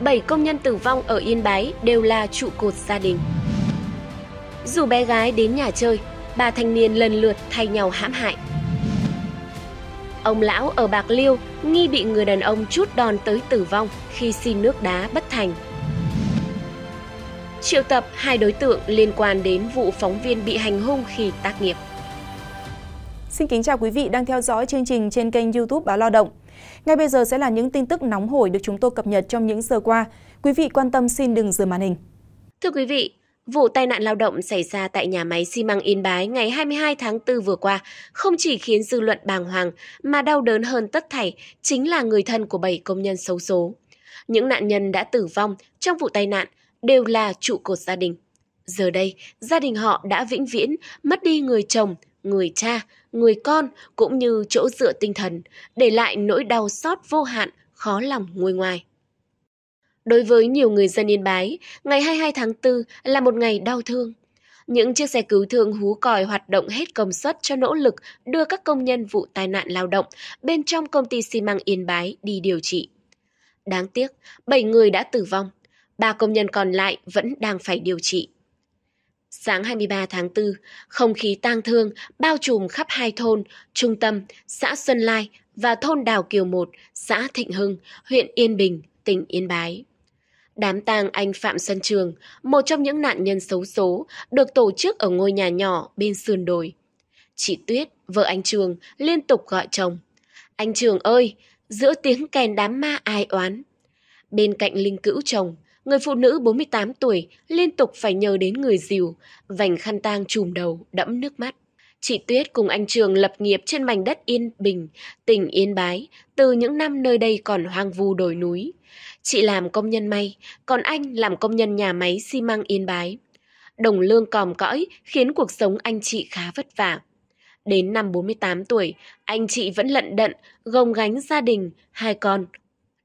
7 công nhân tử vong ở Yên Bái đều là trụ cột gia đình. Dù bé gái đến nhà chơi, ba thanh niên lần lượt thay nhau hãm hại. Ông lão ở Bạc Liêu nghi bị người đàn ông chút đòn tới tử vong khi xin nước đá bất thành. Triệu tập hai đối tượng liên quan đến vụ phóng viên bị hành hung khi tác nghiệp. Xin kính chào quý vị đang theo dõi chương trình trên kênh YouTube Báo Lao động. Ngay bây giờ sẽ là những tin tức nóng hổi được chúng tôi cập nhật trong những giờ qua. Quý vị quan tâm xin đừng rời màn hình. Thưa quý vị, Vụ tai nạn lao động xảy ra tại nhà máy xi măng Yên Bái ngày 22 tháng 4 vừa qua không chỉ khiến dư luận bàng hoàng mà đau đớn hơn tất thảy chính là người thân của 7 công nhân xấu số. Những nạn nhân đã tử vong trong vụ tai nạn đều là trụ cột gia đình. Giờ đây, gia đình họ đã vĩnh viễn mất đi người chồng, người cha, người con cũng như chỗ dựa tinh thần, để lại nỗi đau xót vô hạn, khó lòng nguôi ngoài. Đối với nhiều người dân Yên Bái, ngày 22 tháng 4 là một ngày đau thương. Những chiếc xe cứu thương hú còi hoạt động hết công suất cho nỗ lực đưa các công nhân vụ tai nạn lao động bên trong công ty xi măng Yên Bái đi điều trị. Đáng tiếc, 7 người đã tử vong, ba công nhân còn lại vẫn đang phải điều trị. Sáng 23 tháng 4, không khí tang thương bao trùm khắp hai thôn, trung tâm, xã Xuân Lai và thôn Đào Kiều 1, xã Thịnh Hưng, huyện Yên Bình, tỉnh Yên Bái. Đám tang anh Phạm Xuân Trường, một trong những nạn nhân xấu số, được tổ chức ở ngôi nhà nhỏ bên sườn đồi. Chị Tuyết, vợ anh Trường, liên tục gọi chồng. Anh Trường ơi, giữa tiếng kèn đám ma ai oán. Bên cạnh linh cữu chồng, người phụ nữ 48 tuổi liên tục phải nhờ đến người dìu, vành khăn tang trùm đầu, đẫm nước mắt. Chị Tuyết cùng anh Trường lập nghiệp trên mảnh đất Yên Bình, tỉnh Yên Bái, từ những năm nơi đây còn hoang vu đồi núi. Chị làm công nhân may, còn anh làm công nhân nhà máy xi măng Yên Bái. Đồng lương còm cõi khiến cuộc sống anh chị khá vất vả. Đến năm 48 tuổi, anh chị vẫn lận đận, gồng gánh gia đình, hai con.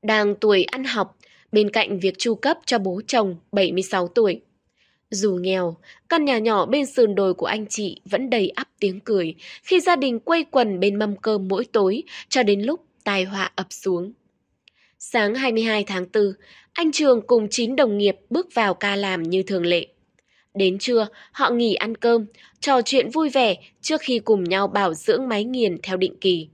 Đang tuổi ăn học, bên cạnh việc chu cấp cho bố chồng 76 tuổi. Dù nghèo, căn nhà nhỏ bên sườn đồi của anh chị vẫn đầy ắp tiếng cười khi gia đình quây quần bên mâm cơm mỗi tối cho đến lúc tai họa ập xuống. Sáng 22 tháng 4, anh Trường cùng 9 đồng nghiệp bước vào ca làm như thường lệ. Đến trưa, họ nghỉ ăn cơm, trò chuyện vui vẻ trước khi cùng nhau bảo dưỡng máy nghiền theo định kỳ.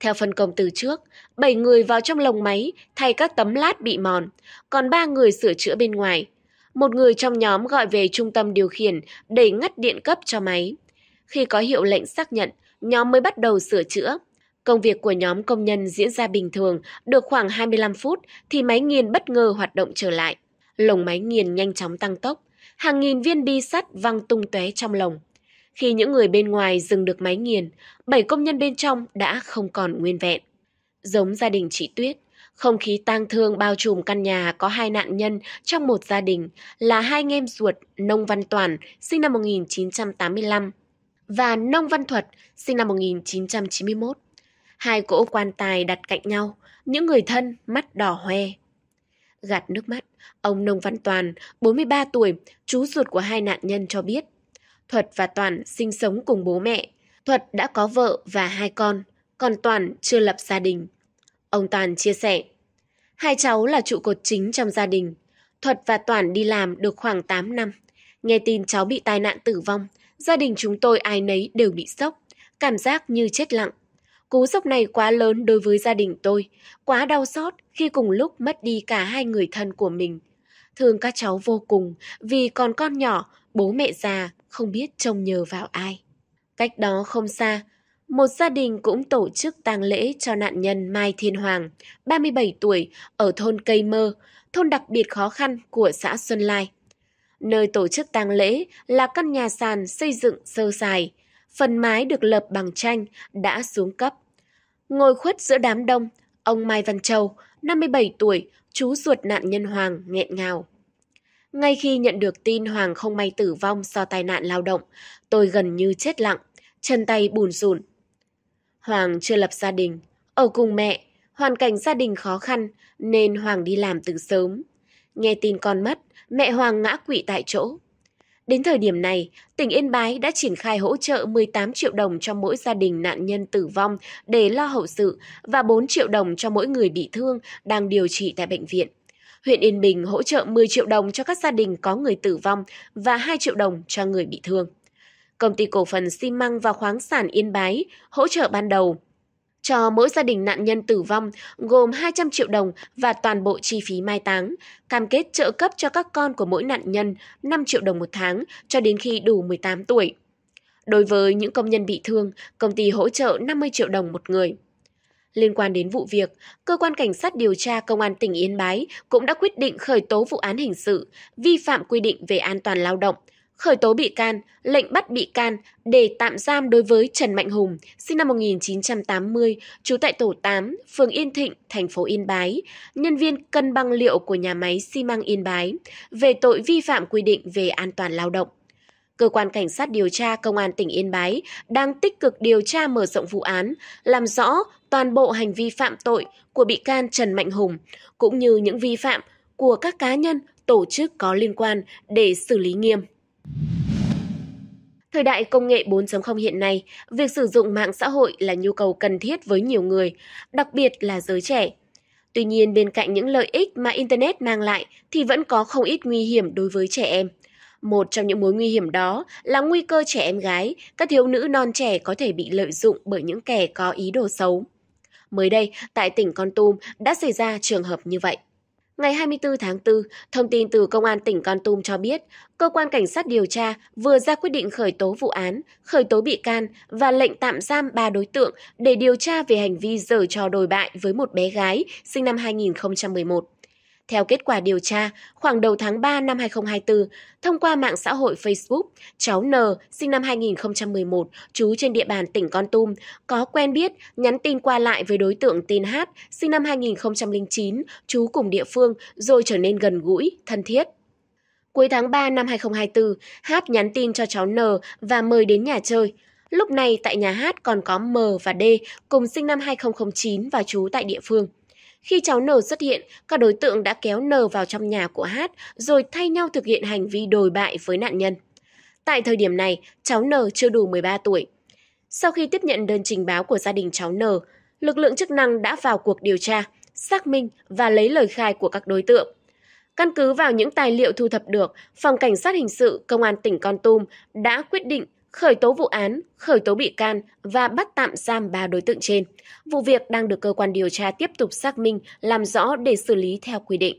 Theo phân công từ trước, 7 người vào trong lồng máy thay các tấm lát bị mòn, còn 3 người sửa chữa bên ngoài. Một người trong nhóm gọi về trung tâm điều khiển để ngắt điện cấp cho máy. Khi có hiệu lệnh xác nhận, nhóm mới bắt đầu sửa chữa. Công việc của nhóm công nhân diễn ra bình thường, được khoảng 25 phút thì máy nghiền bất ngờ hoạt động trở lại. Lồng máy nghiền nhanh chóng tăng tốc, hàng nghìn viên bi sắt văng tung tóe trong lồng. Khi những người bên ngoài dừng được máy nghiền, bảy công nhân bên trong đã không còn nguyên vẹn. Giống gia đình chị Tuyết, không khí tang thương bao trùm căn nhà có hai nạn nhân trong một gia đình là hai anh em ruột Nông Văn Toàn sinh năm 1985 và Nông Văn Thuật sinh năm 1991. Hai cỗ quan tài đặt cạnh nhau, những người thân mắt đỏ hoe. Gạt nước mắt, ông Nông Văn Toàn, 43 tuổi, chú ruột của hai nạn nhân cho biết. Thuật và Toàn sinh sống cùng bố mẹ. Thuật đã có vợ và hai con, còn Toàn chưa lập gia đình. Ông Toàn chia sẻ, hai cháu là trụ cột chính trong gia đình. Thuật và Toàn đi làm được khoảng 8 năm. Nghe tin cháu bị tai nạn tử vong, gia đình chúng tôi ai nấy đều bị sốc, cảm giác như chết lặng. Cú sốc này quá lớn đối với gia đình tôi, quá đau xót khi cùng lúc mất đi cả hai người thân của mình. Thương các cháu vô cùng vì còn con nhỏ, bố mẹ già không biết trông nhờ vào ai. Cách đó không xa, một gia đình cũng tổ chức tang lễ cho nạn nhân Mai Thiên Hoàng, 37 tuổi, ở thôn Cây Mơ, thôn đặc biệt khó khăn của xã Xuân Lai. Nơi tổ chức tang lễ là căn nhà sàn xây dựng sơ sài, phần mái được lợp bằng tranh đã xuống cấp. Ngồi khuất giữa đám đông, ông Mai Văn Châu, 57 tuổi, chú ruột nạn nhân Hoàng, nghẹn ngào. Ngay khi nhận được tin Hoàng không may tử vong do tai nạn lao động, tôi gần như chết lặng, chân tay bùn rùn. Hoàng chưa lập gia đình, ở cùng mẹ, hoàn cảnh gia đình khó khăn nên Hoàng đi làm từ sớm. Nghe tin con mất, mẹ Hoàng ngã quỵ tại chỗ. Đến thời điểm này, tỉnh Yên Bái đã triển khai hỗ trợ 18 triệu đồng cho mỗi gia đình nạn nhân tử vong để lo hậu sự và 4 triệu đồng cho mỗi người bị thương đang điều trị tại bệnh viện. Huyện Yên Bình hỗ trợ 10 triệu đồng cho các gia đình có người tử vong và 2 triệu đồng cho người bị thương. Công ty cổ phần xi măng và khoáng sản Yên Bái hỗ trợ ban đầu cho mỗi gia đình nạn nhân tử vong gồm 200 triệu đồng và toàn bộ chi phí mai táng, cam kết trợ cấp cho các con của mỗi nạn nhân 5 triệu đồng một tháng cho đến khi đủ 18 tuổi. Đối với những công nhân bị thương, công ty hỗ trợ 50 triệu đồng một người. Liên quan đến vụ việc, cơ quan cảnh sát điều tra công an tỉnh Yên Bái cũng đã quyết định khởi tố vụ án hình sự vi phạm quy định về an toàn lao động, khởi tố bị can, lệnh bắt bị can để tạm giam đối với Trần Mạnh Hùng, sinh năm 1980, trú tại tổ 8, phường Yên Thịnh, thành phố Yên Bái, nhân viên cân băng liệu của nhà máy xi măng Yên Bái, về tội vi phạm quy định về an toàn lao động. Cơ quan Cảnh sát điều tra Công an tỉnh Yên Bái đang tích cực điều tra mở rộng vụ án, làm rõ toàn bộ hành vi phạm tội của bị can Trần Mạnh Hùng, cũng như những vi phạm của các cá nhân, tổ chức có liên quan để xử lý nghiêm. Thời đại công nghệ 4.0 hiện nay, việc sử dụng mạng xã hội là nhu cầu cần thiết với nhiều người, đặc biệt là giới trẻ. Tuy nhiên, bên cạnh những lợi ích mà Internet mang lại thì vẫn có không ít nguy hiểm đối với trẻ em. Một trong những mối nguy hiểm đó là nguy cơ trẻ em gái, các thiếu nữ non trẻ có thể bị lợi dụng bởi những kẻ có ý đồ xấu. Mới đây, tại tỉnh Con Tum đã xảy ra trường hợp như vậy. Ngày 24 tháng 4, thông tin từ Công an tỉnh Con Tum cho biết, cơ quan cảnh sát điều tra vừa ra quyết định khởi tố vụ án, khởi tố bị can và lệnh tạm giam 3 đối tượng để điều tra về hành vi dở trò đồi bại với một bé gái sinh năm 2011. Theo kết quả điều tra, khoảng đầu tháng 3 năm 2024, thông qua mạng xã hội Facebook, cháu N, sinh năm 2011, trú trên địa bàn tỉnh Con Tum, có quen biết, nhắn tin qua lại với đối tượng tên H, sinh năm 2009, trú cùng địa phương, rồi trở nên gần gũi, thân thiết. Cuối tháng 3 năm 2024, H nhắn tin cho cháu N và mời đến nhà chơi. Lúc này tại nhà hát còn có M và D cùng sinh năm 2009 và trú tại địa phương. Khi cháu N xuất hiện, các đối tượng đã kéo N vào trong nhà của Hát rồi thay nhau thực hiện hành vi đồi bại với nạn nhân. Tại thời điểm này, cháu N chưa đủ 13 tuổi. Sau khi tiếp nhận đơn trình báo của gia đình cháu N, lực lượng chức năng đã vào cuộc điều tra, xác minh và lấy lời khai của các đối tượng. Căn cứ vào những tài liệu thu thập được, Phòng Cảnh sát Hình sự Công an tỉnh Con Tum đã quyết định khởi tố vụ án, khởi tố bị can và bắt tạm giam ba đối tượng trên. Vụ việc đang được cơ quan điều tra tiếp tục xác minh, làm rõ để xử lý theo quy định.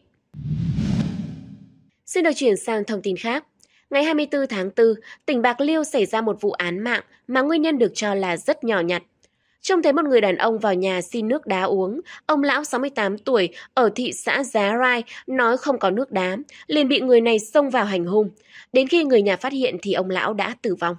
Xin được chuyển sang thông tin khác. Ngày 24 tháng 4, tỉnh Bạc Liêu xảy ra một vụ án mạng mà nguyên nhân được cho là rất nhỏ nhặt. Trông thấy một người đàn ông vào nhà xin nước đá uống, ông lão 68 tuổi ở thị xã Giá Rai nói không có nước đá, liền bị người này xông vào hành hung. Đến khi người nhà phát hiện thì ông lão đã tử vong.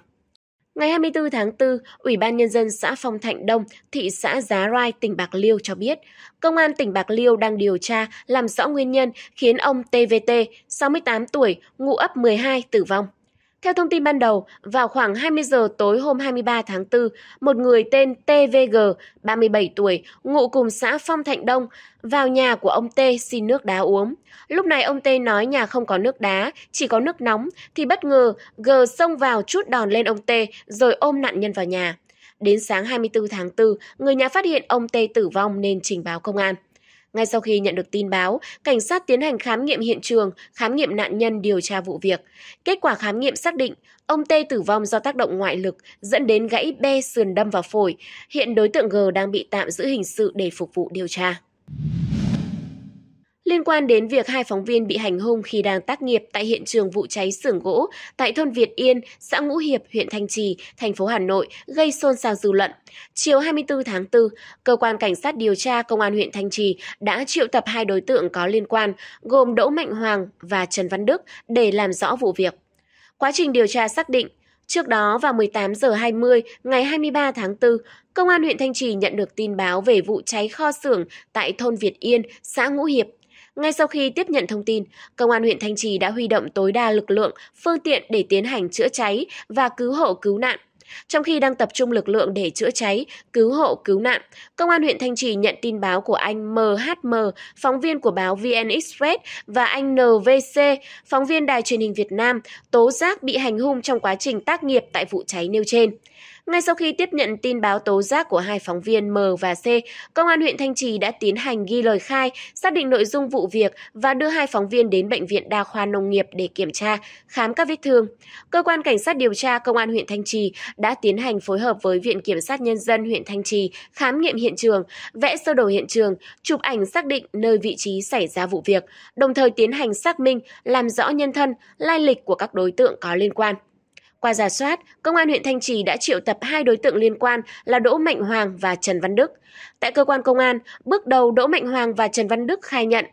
Ngày 24 tháng 4, Ủy ban Nhân dân xã Phong Thạnh Đông, thị xã Giá Rai, tỉnh Bạc Liêu cho biết, Công an tỉnh Bạc Liêu đang điều tra làm rõ nguyên nhân khiến ông TVT, 68 tuổi, ngụ ấp 12, tử vong. Theo thông tin ban đầu, vào khoảng 20 giờ tối hôm 23 tháng 4, một người tên TVG, 37 tuổi, ngụ cùng xã Phong Thạnh Đông, vào nhà của ông T xin nước đá uống. Lúc này ông T nói nhà không có nước đá, chỉ có nước nóng, thì bất ngờ G xông vào chút đòn lên ông T rồi ôm nạn nhân vào nhà. Đến sáng 24 tháng 4, người nhà phát hiện ông T tử vong nên trình báo công an. Ngay sau khi nhận được tin báo, cảnh sát tiến hành khám nghiệm hiện trường, khám nghiệm nạn nhân điều tra vụ việc. Kết quả khám nghiệm xác định, ông T tử vong do tác động ngoại lực dẫn đến gãy be sườn đâm vào phổi. Hiện đối tượng G đang bị tạm giữ hình sự để phục vụ điều tra. Liên quan đến việc hai phóng viên bị hành hung khi đang tác nghiệp tại hiện trường vụ cháy xưởng gỗ tại thôn Việt Yên, xã Ngũ Hiệp, huyện Thanh Trì, thành phố Hà Nội gây xôn xao dư luận. Chiều 24 tháng 4, cơ quan cảnh sát điều tra công an huyện Thanh Trì đã triệu tập hai đối tượng có liên quan, gồm Đỗ Mạnh Hoàng và Trần Văn Đức để làm rõ vụ việc. Quá trình điều tra xác định, Trước đó vào 18 giờ 20 ngày 23 tháng 4, Công an huyện Thanh Trì nhận được tin báo về vụ cháy kho xưởng tại thôn Việt Yên, xã Ngũ Hiệp, ngay sau khi tiếp nhận thông tin, Công an huyện Thanh Trì đã huy động tối đa lực lượng, phương tiện để tiến hành chữa cháy và cứu hộ cứu nạn. Trong khi đang tập trung lực lượng để chữa cháy, cứu hộ, cứu nạn, Công an huyện Thanh Trì nhận tin báo của anh MHM, phóng viên của báo VN Express và anh NVC, phóng viên đài truyền hình Việt Nam, tố giác bị hành hung trong quá trình tác nghiệp tại vụ cháy nêu trên. Ngay sau khi tiếp nhận tin báo tố giác của hai phóng viên M và C, Công an huyện Thanh Trì đã tiến hành ghi lời khai, xác định nội dung vụ việc và đưa hai phóng viên đến Bệnh viện Đa khoa Nông nghiệp để kiểm tra, khám các vết thương. Cơ quan Cảnh sát điều tra Công an huyện Thanh Trì đã tiến hành phối hợp với Viện Kiểm sát Nhân dân huyện Thanh Trì khám nghiệm hiện trường, vẽ sơ đồ hiện trường, chụp ảnh xác định nơi vị trí xảy ra vụ việc, đồng thời tiến hành xác minh, làm rõ nhân thân, lai lịch của các đối tượng có liên quan. Qua giả soát, Công an huyện Thanh Trì đã triệu tập hai đối tượng liên quan là Đỗ Mạnh Hoàng và Trần Văn Đức. Tại cơ quan công an, bước đầu Đỗ Mạnh Hoàng và Trần Văn Đức khai nhận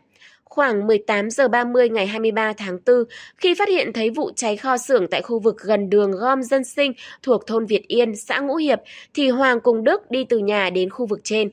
khoảng 18 giờ 30 ngày 23 tháng 4, khi phát hiện thấy vụ cháy kho xưởng tại khu vực gần đường gom dân sinh thuộc thôn Việt Yên, xã Ngũ Hiệp, thì Hoàng cùng Đức đi từ nhà đến khu vực trên.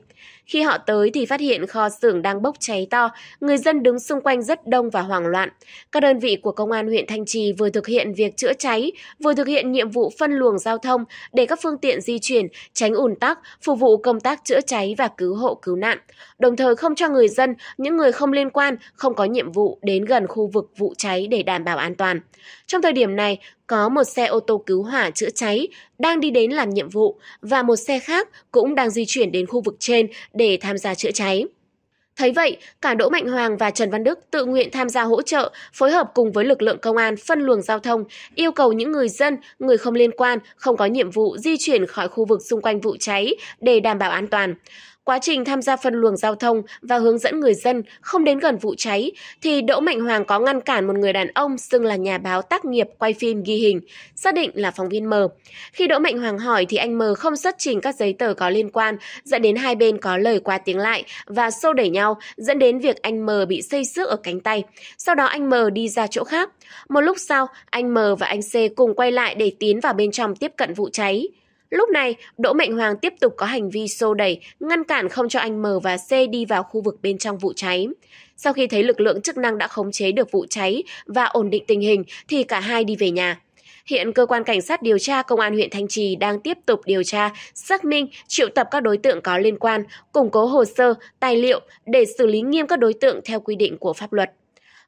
Khi họ tới thì phát hiện kho xưởng đang bốc cháy to, người dân đứng xung quanh rất đông và hoảng loạn. Các đơn vị của công an huyện Thanh Trì vừa thực hiện việc chữa cháy, vừa thực hiện nhiệm vụ phân luồng giao thông để các phương tiện di chuyển, tránh ùn tắc, phục vụ công tác chữa cháy và cứu hộ cứu nạn. Đồng thời không cho người dân, những người không liên quan, không có nhiệm vụ đến gần khu vực vụ cháy để đảm bảo an toàn. Trong thời điểm này, có một xe ô tô cứu hỏa chữa cháy đang đi đến làm nhiệm vụ và một xe khác cũng đang di chuyển đến khu vực trên để tham gia chữa cháy. Thấy vậy, cả Đỗ Mạnh Hoàng và Trần Văn Đức tự nguyện tham gia hỗ trợ, phối hợp cùng với lực lượng công an phân luồng giao thông, yêu cầu những người dân, người không liên quan, không có nhiệm vụ di chuyển khỏi khu vực xung quanh vụ cháy để đảm bảo an toàn. Quá trình tham gia phân luồng giao thông và hướng dẫn người dân không đến gần vụ cháy, thì Đỗ Mạnh Hoàng có ngăn cản một người đàn ông xưng là nhà báo tác nghiệp quay phim ghi hình, xác định là phóng viên M. Khi Đỗ Mạnh Hoàng hỏi thì anh M không xuất trình các giấy tờ có liên quan, dẫn đến hai bên có lời qua tiếng lại và xô đẩy nhau, dẫn đến việc anh M bị xây xước ở cánh tay. Sau đó anh M đi ra chỗ khác. Một lúc sau, anh M và anh C cùng quay lại để tiến vào bên trong tiếp cận vụ cháy. Lúc này, Đỗ Mạnh Hoàng tiếp tục có hành vi xô đẩy, ngăn cản không cho anh M và C đi vào khu vực bên trong vụ cháy. Sau khi thấy lực lượng chức năng đã khống chế được vụ cháy và ổn định tình hình thì cả hai đi về nhà. Hiện cơ quan cảnh sát điều tra công an huyện Thanh Trì đang tiếp tục điều tra, xác minh, triệu tập các đối tượng có liên quan, củng cố hồ sơ, tài liệu để xử lý nghiêm các đối tượng theo quy định của pháp luật.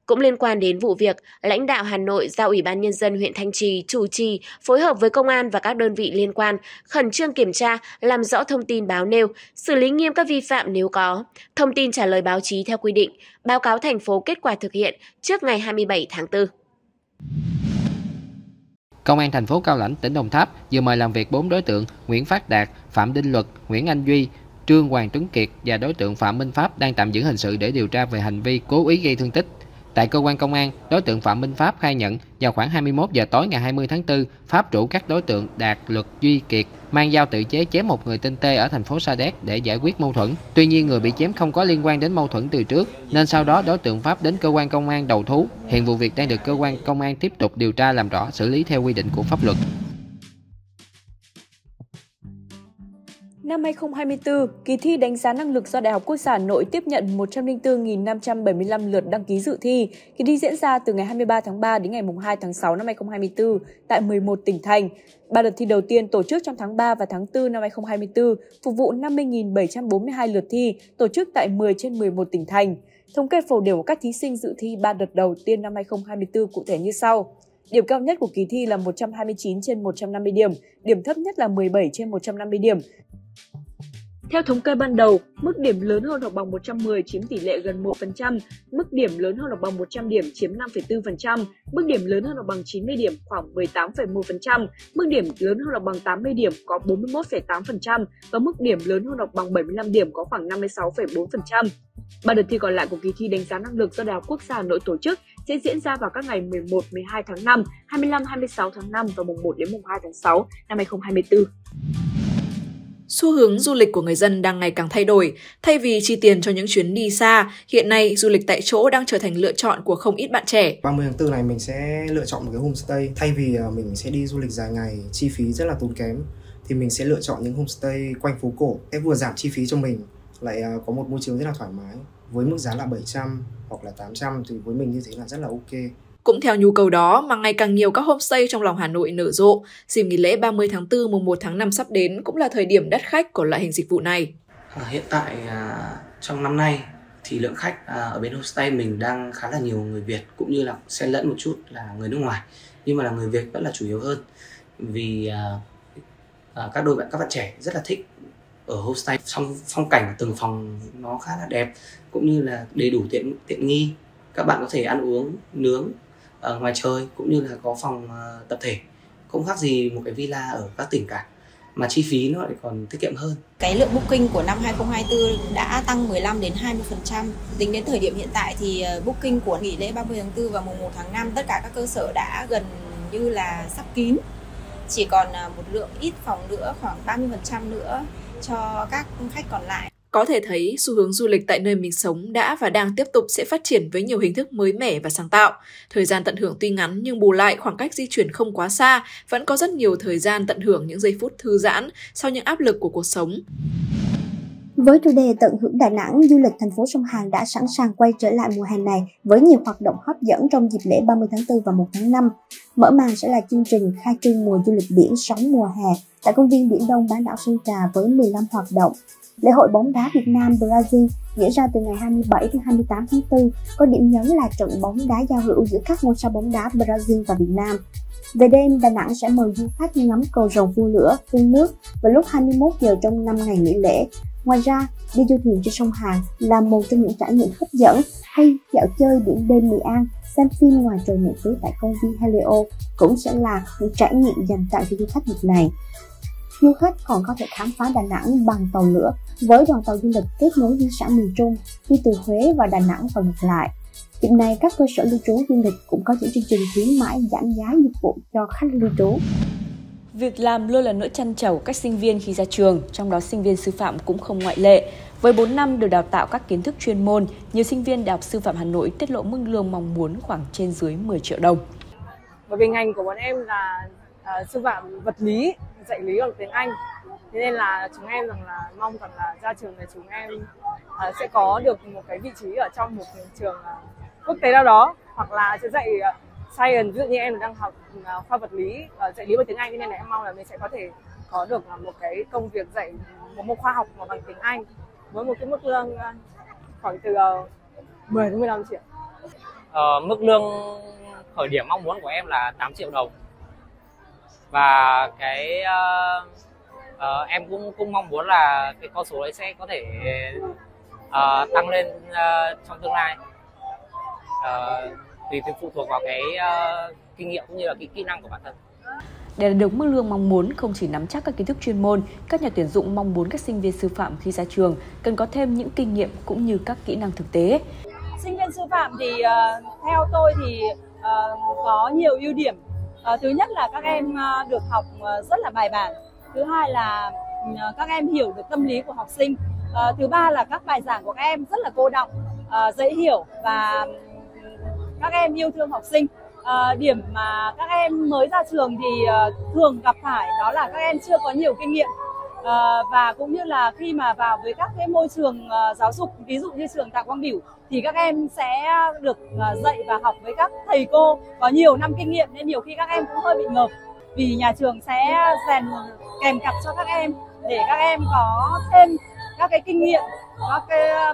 Cũng liên quan đến vụ việc, lãnh đạo Hà Nội giao Ủy ban Nhân dân huyện Thanh Trì chủ trì phối hợp với công an và các đơn vị liên quan khẩn trương kiểm tra, làm rõ thông tin báo nêu, xử lý nghiêm các vi phạm nếu có, thông tin trả lời báo chí theo quy định, báo cáo thành phố kết quả thực hiện trước ngày 27 tháng 4. Công an thành phố Cao Lãnh, tỉnh Đồng Tháp vừa mời làm việc 4 đối tượng Nguyễn Phát Đạt, Phạm Đinh Luật, Nguyễn Anh Duy, Trương Hoàng Tuấn Kiệt và đối tượng Phạm Minh Pháp đang tạm giữ hình sự để điều tra về hành vi cố ý gây thương tích. Tại cơ quan công an, đối tượng Phạm Minh Pháp khai nhận vào khoảng 21 giờ tối ngày 20 tháng 4, Pháp rủ các đối tượng Đạt, Luật, Duy, Kiệt mang dao tự chế chém một người tên T ở thành phố Sa Đéc để giải quyết mâu thuẫn. Tuy nhiên người bị chém không có liên quan đến mâu thuẫn từ trước, nên sau đó đối tượng Pháp đến cơ quan công an đầu thú. Hiện vụ việc đang được cơ quan công an tiếp tục điều tra làm rõ, xử lý theo quy định của pháp luật. Năm 2024, kỳ thi đánh giá năng lực do Đại học Quốc gia Hà Nội tiếp nhận 104.575 lượt đăng ký dự thi. Kỳ thi diễn ra từ ngày 23 tháng 3 đến ngày 2 tháng 6 năm 2024 tại 11 tỉnh thành. Ba đợt thi đầu tiên tổ chức trong tháng 3 và tháng 4 năm 2024, phục vụ 50.742 lượt thi tổ chức tại 10 trên 11 tỉnh thành. Thống kê phổ điểm của các thí sinh dự thi ba đợt đầu tiên năm 2024 cụ thể như sau. Điểm cao nhất của kỳ thi là 129 trên 150 điểm, điểm thấp nhất là 17 trên 150 điểm, theo thống kê ban đầu, mức điểm lớn hơn hoặc bằng 110 chiếm tỷ lệ gần 1%, mức điểm lớn hơn hoặc bằng 100 điểm chiếm 5,4%, mức điểm lớn hơn hoặc bằng 90 điểm khoảng 18,1%, mức điểm lớn hơn hoặc bằng 80 điểm có 41,8% và mức điểm lớn hơn hoặc bằng 75 điểm có khoảng 56,4%. Ba đợt thi còn lại của kỳ thi đánh giá năng lực do Đại học Quốc gia Hà Nội tổ chức sẽ diễn ra vào các ngày 11, 12 tháng 5, 25, 26 tháng 5 và mùng 1 đến mùng 2 tháng 6 năm 2024. Xu hướng du lịch của người dân đang ngày càng thay đổi. Thay vì chi tiền cho những chuyến đi xa, hiện nay du lịch tại chỗ đang trở thành lựa chọn của không ít bạn trẻ. 30 tháng 4 này mình sẽ lựa chọn một cái homestay. Thay vì à, mình sẽ đi du lịch dài ngày, chi phí rất là tốn kém, thì mình sẽ lựa chọn những homestay quanh phố cổ. Sẽ vừa giảm chi phí cho mình, lại à, có một môi trường rất là thoải mái. Với mức giá là 700 hoặc là 800 thì với mình như thế là rất là ok. Cũng theo nhu cầu đó mà ngày càng nhiều các homestay trong lòng Hà Nội nở rộ. Dịp nghỉ lễ 30 tháng 4 mùng 1 tháng 5 sắp đến cũng là thời điểm đắt khách của loại hình dịch vụ này. À, hiện tại à, trong năm nay thì lượng khách à, ở bên homestay mình đang khá là nhiều người Việt cũng như là xen lẫn một chút là người nước ngoài nhưng mà là người Việt vẫn là chủ yếu hơn vì à, à, các đôi bạn các bạn trẻ rất là thích ở homestay trong phong cảnh từng phòng nó khá là đẹp cũng như là đầy đủ tiện tiện nghi các bạn có thể ăn uống nướng ở ngoài trời cũng như là có phòng ờ, tập thể cũng khác gì một cái villa ở các tỉnh cả, mà chi phí nó lại còn tiết kiệm hơn. Cái lượng booking của năm 2024 đã tăng 15 đến 20%. Tính đến thời điểm hiện tại thì ờ, booking của nghỉ lễ 30 tháng 4 và mùng 1 tháng 5 tất cả các cơ sở đã gần như là sắp kín. Chỉ còn ờ, một lượng ít phòng nữa, khoảng 30% nữa cho các khách còn lại. Có thể thấy xu hướng du lịch tại nơi mình sống đã và đang tiếp tục sẽ phát triển với nhiều hình thức mới mẻ và sáng tạo. Thời gian tận hưởng tuy ngắn nhưng bù lại khoảng cách di chuyển không quá xa, vẫn có rất nhiều thời gian tận hưởng những giây phút thư giãn sau những áp lực của cuộc sống. Với chủ đề tận hưởng Đà Nẵng, du lịch thành phố sông Hàn đã sẵn sàng quay trở lại mùa hè này với nhiều hoạt động hấp dẫn trong dịp lễ 30 tháng 4 và 1 tháng 5. Mở màn sẽ là chương trình khai trương mùa du lịch biển sóng mùa hè tại công viên Biển Đông bán đảo Sơn Trà với 15 hoạt động. Lễ hội bóng đá Việt Nam Brazil diễn ra từ ngày 27 đến 28 tháng 4 có điểm nhấn là trận bóng đá giao hữu giữa các ngôi sao bóng đá Brazil và Việt Nam. Về đêm, Đà Nẵng sẽ mời du khách ngắm cầu rồng phun lửa, phun nước vào lúc 21 giờ trong 5 ngày nghỉ lễ. Ngoài ra, đi du thuyền trên sông Hàn là một trong những trải nghiệm hấp dẫn hay dạo chơi biển đêm Mỹ An, xem phim ngoài trời miễn phí tại công viên Helio cũng sẽ là những trải nghiệm dành tặng cho du khách dịp này. Du khách còn có thể khám phá Đà Nẵng bằng tàu lửa với đoàn tàu du lịch kết nối di sản miền Trung đi từ Huế và Đà Nẵng và ngược lại. Dịp này, các cơ sở lưu trú du lịch cũng có những chương trình khuyến mãi giảm giá dịch vụ cho khách lưu trú. Việc làm luôn là nỗi chăn trở các sinh viên khi ra trường, trong đó sinh viên sư phạm cũng không ngoại lệ. Với 4 năm được đào tạo các kiến thức chuyên môn, nhiều sinh viên Đại học Sư phạm Hà Nội tiết lộ mức lương mong muốn khoảng trên dưới 10 triệu đồng. Bởi vì ngành của bọn em là uh, sư phạm vật lý, dạy lý bằng tiếng Anh. Thế nên là chúng em rằng là mong rằng là ra trường này chúng em uh, sẽ có được một cái vị trí ở trong một trường uh, quốc tế nào đó hoặc là sẽ dạy uh, science ví dụ như em đang học uh, khoa vật lý uh, dạy lý bằng tiếng Anh nên là em mong là mình sẽ có thể có được uh, một cái công việc dạy một môn khoa học mà bằng tiếng Anh với một cái mức lương uh, khoảng từ uh, 10 đến 15 triệu. uh, mức lương khởi điểm mong muốn của em là 8 triệu đồng và cái uh, uh, em cũng cũng mong muốn là cái con số ấy sẽ có thể uh, tăng lên uh, trong tương lai uh, tùy phụ thuộc vào cái uh, kinh nghiệm cũng như là cái kỹ năng của bản thân để đạt được mức lương mong muốn, không chỉ nắm chắc các kiến thức chuyên môn, các nhà tuyển dụng mong muốn các sinh viên sư phạm khi ra trường cần có thêm những kinh nghiệm cũng như các kỹ năng thực tế. Sinh viên sư phạm thì uh, theo tôi thì uh, có nhiều ưu điểm. Ờ, thứ nhất là các em ờ, được học ờ, rất là bài bản. Thứ hai là ừ, các em hiểu được tâm lý của học sinh. Thứ ba là các bài giảng của các em rất là cô động, dễ hiểu và ừ, các em yêu thương học sinh à, điểm mà các em mới ra trường thì thường gặp phải đó là các em chưa có nhiều kinh nghiệm à, và cũng như là khi mà vào với các cái môi trường ờ, giáo dục ví dụ như trường Tạ Quang Biểu thì các em sẽ được ờ, dạy và học với các thầy cô có nhiều năm kinh nghiệm nên nhiều khi các em cũng hơi bị ngợp. Vì nhà trường sẽ rèn kèm cặp cho các em để các em có thêm các cái kinh nghiệm các cái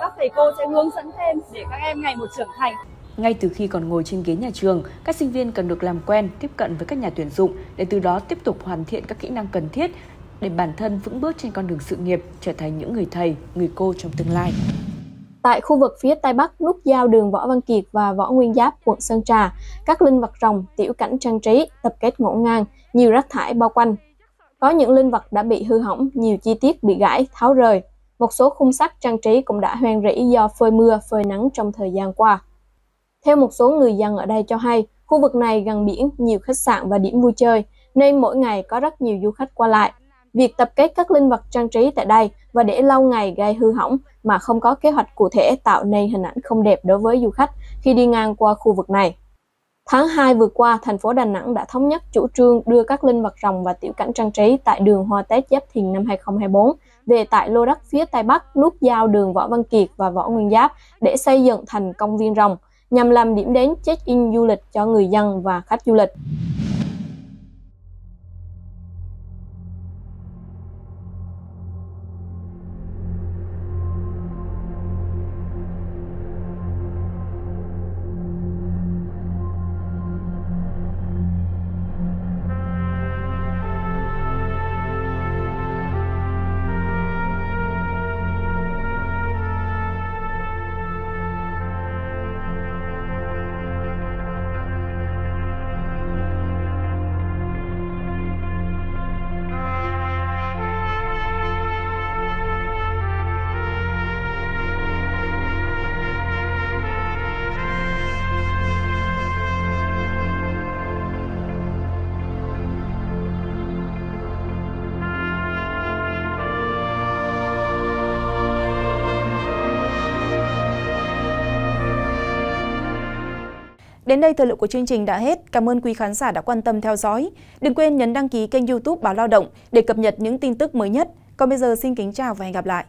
các thầy cô sẽ hướng dẫn thêm để các em ngày một trưởng thành. Ngay từ khi còn ngồi trên ghế nhà trường, các sinh viên cần được làm quen, tiếp cận với các nhà tuyển dụng để từ đó tiếp tục hoàn thiện các kỹ năng cần thiết để bản thân vững bước trên con đường sự nghiệp, trở thành những người thầy, người cô trong tương lai. Tại khu vực phía Tây Bắc, nút giao đường Võ Văn Kiệt và Võ Nguyên Giáp, quận Sơn Trà, các linh vật rồng, tiểu cảnh trang trí, tập kết ngổn ngang, nhiều rác thải bao quanh. Có những linh vật đã bị hư hỏng, nhiều chi tiết bị gãy, tháo rời. Một số khung sắt trang trí cũng đã hoen rỉ do phơi mưa, phơi nắng trong thời gian qua. Theo một số người dân ở đây cho hay, khu vực này gần biển, nhiều khách sạn và điểm vui chơi, nên mỗi ngày có rất nhiều du khách qua lại. Việc tập kết các linh vật trang trí tại đây và để lâu ngày gây hư hỏng mà không có kế hoạch cụ thể tạo nên hình ảnh không đẹp đối với du khách khi đi ngang qua khu vực này. Tháng 2 vừa qua, thành phố Đà Nẵng đã thống nhất chủ trương đưa các linh vật rồng và tiểu cảnh trang trí tại đường Hoa Tết Giáp Thìn năm 2024 về tại lô đất phía Tây Bắc nút giao đường Võ Văn Kiệt và Võ Nguyên Giáp để xây dựng thành công viên rồng, nhằm làm điểm đến check-in du lịch cho người dân và khách du lịch. Đến đây thời lượng của chương trình đã hết. Cảm ơn quý khán giả đã quan tâm theo dõi. Đừng quên nhấn đăng ký kênh youtube Báo Lao động để cập nhật những tin tức mới nhất. Còn bây giờ xin kính chào và hẹn gặp lại.